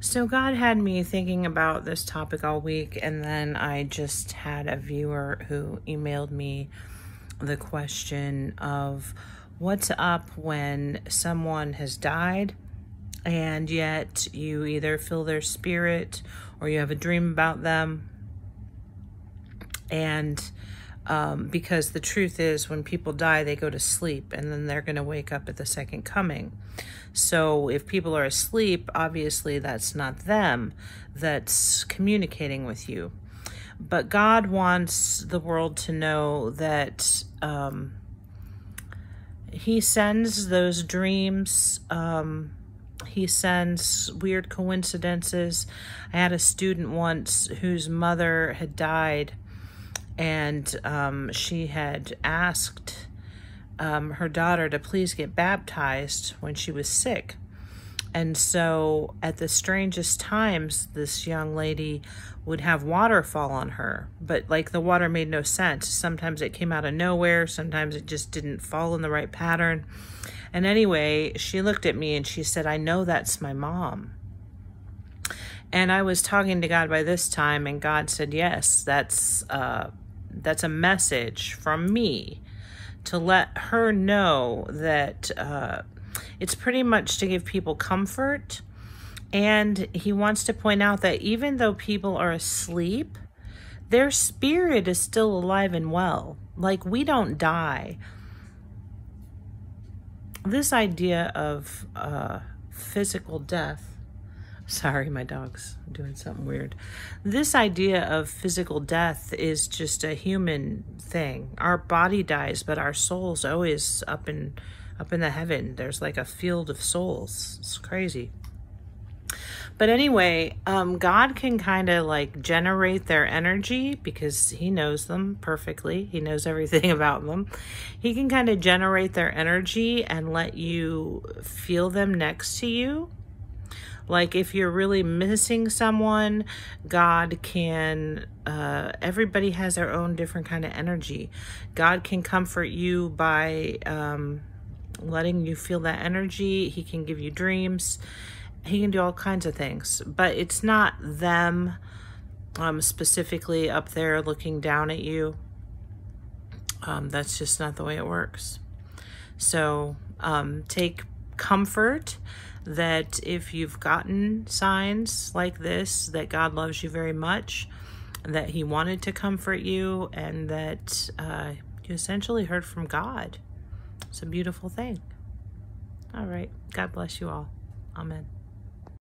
So, God had me thinking about this topic all week, and then I just had a viewer who emailed me the question of what's up when someone has died and yet you either feel their spirit or you have a dream about them. And um, because the truth is, when people die, they go to sleep and then they're going to wake up at the second coming. So if people are asleep, obviously that's not them that's communicating with you. But God wants the world to know that um, He sends those dreams. Um, he sends weird coincidences. I had a student once whose mother had died and um, she had asked um, her daughter to please get baptized when she was sick. And so, at the strangest times, this young lady would have water fall on her, but like the water made no sense. Sometimes it came out of nowhere, sometimes it just didn't fall in the right pattern. And anyway, she looked at me and she said, I know that's my mom. And I was talking to God by this time, and God said, Yes, that's uh, that's a message from me to let her know that uh, it's pretty much to give people comfort. And he wants to point out that even though people are asleep, their spirit is still alive and well. Like we don't die. This idea of uh, physical death Sorry, my dog's doing something weird. This idea of physical death is just a human thing. Our body dies, but our soul's always up in up in the heaven. There's like a field of souls. It's crazy. But anyway, um, God can kind of like generate their energy because He knows them perfectly. He knows everything about them. He can kind of generate their energy and let you feel them next to you like if you're really missing someone, God can, uh, everybody has their own different kind of energy. God can comfort you by um, letting you feel that energy. He can give you dreams. He can do all kinds of things, but it's not them um, specifically up there looking down at you. Um, that's just not the way it works. So um, take comfort that if you've gotten signs like this, that God loves you very much, that He wanted to comfort you, and that uh, you essentially heard from God. It's a beautiful thing. All right. God bless you all. Amen.